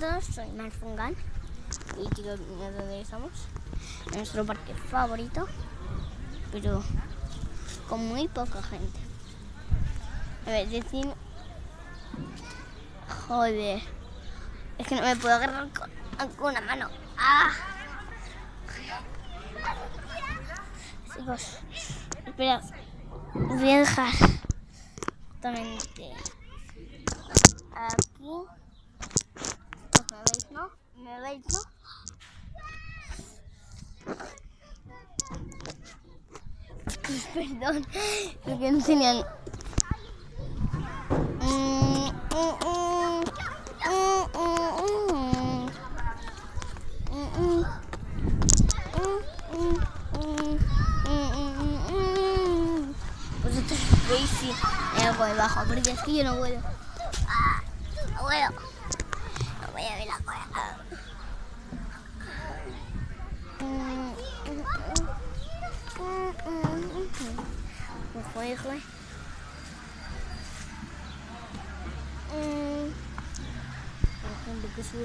Todos, soy Marfungan y chicos, mira dónde estamos. En nuestro parque favorito, pero con muy poca gente. A ver, decir. Joder, es que no me puedo agarrar con, con una mano. ¡Ah! Chicos, espera, voy a dejar aquí. Pues me veis, ¿no? ¿Me veis, no? Perdón, lo que enseñan. Mm, mm, mm, mm. Vosotros veis si hay algo debajo, porque es que yo no puedo. Ah, no puedo. No voy a ver la cola. Mm, mm, mm. Mm, mm, mm. Ojo, hijo. Mm. Por ejemplo, que su